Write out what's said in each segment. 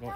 Go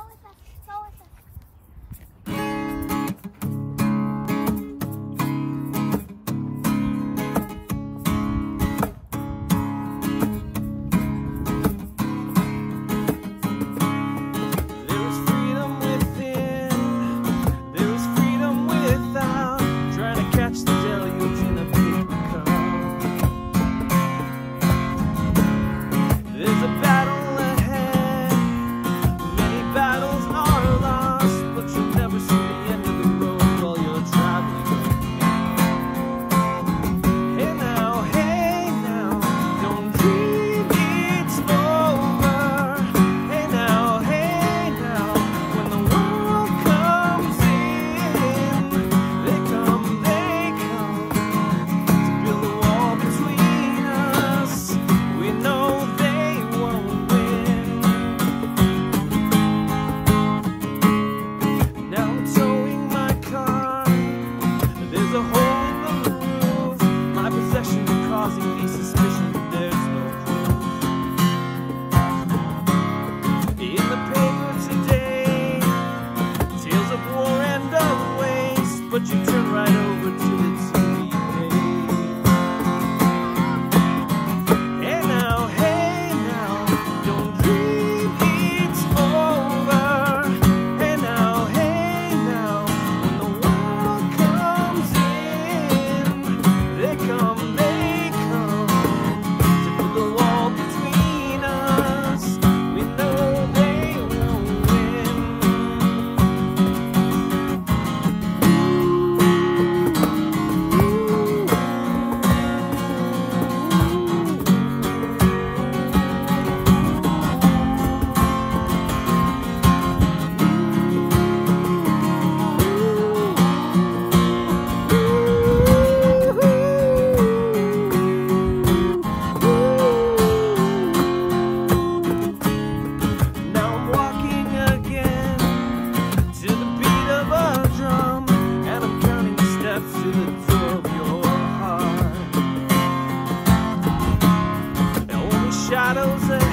over to the shadows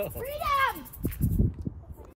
go. Freedom!